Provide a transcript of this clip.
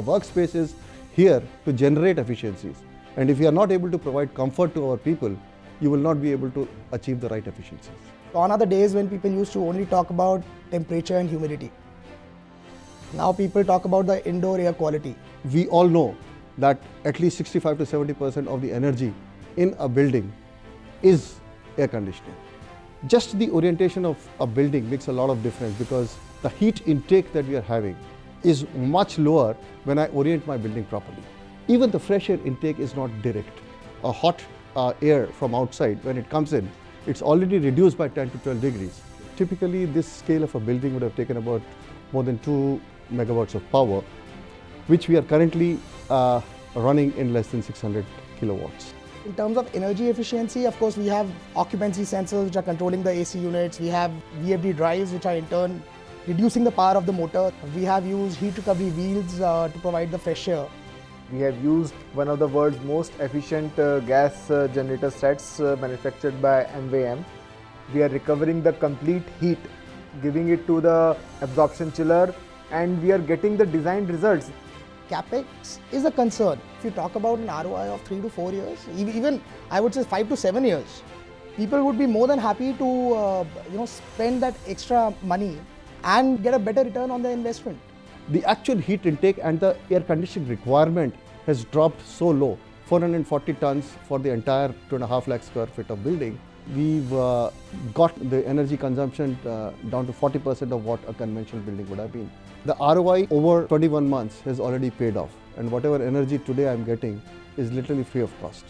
Our workspace is here to generate efficiencies. And if you are not able to provide comfort to our people, you will not be able to achieve the right efficiencies. Gone are the days when people used to only talk about temperature and humidity. Now people talk about the indoor air quality. We all know that at least 65 to 70% of the energy in a building is air conditioning. Just the orientation of a building makes a lot of difference because the heat intake that we are having is much lower when I orient my building properly. Even the fresh air intake is not direct. A hot uh, air from outside, when it comes in, it's already reduced by 10 to 12 degrees. Typically, this scale of a building would have taken about more than 2 megawatts of power, which we are currently uh, running in less than 600 kilowatts. In terms of energy efficiency, of course, we have occupancy sensors which are controlling the AC units. We have VFD drives which are in turn reducing the power of the motor. We have used heat recovery wheels uh, to provide the fresh air. We have used one of the world's most efficient uh, gas uh, generator sets uh, manufactured by MVM. We are recovering the complete heat, giving it to the absorption chiller and we are getting the designed results. capex is a concern. If you talk about an ROI of three to four years, even I would say five to seven years, people would be more than happy to uh, you know spend that extra money and get a better return on their investment. The actual heat intake and the air conditioning requirement has dropped so low, 440 tons for the entire two and a half lakh square feet of building. We've uh, got the energy consumption uh, down to 40% of what a conventional building would have been. The ROI over 21 months has already paid off and whatever energy today I'm getting is literally free of cost.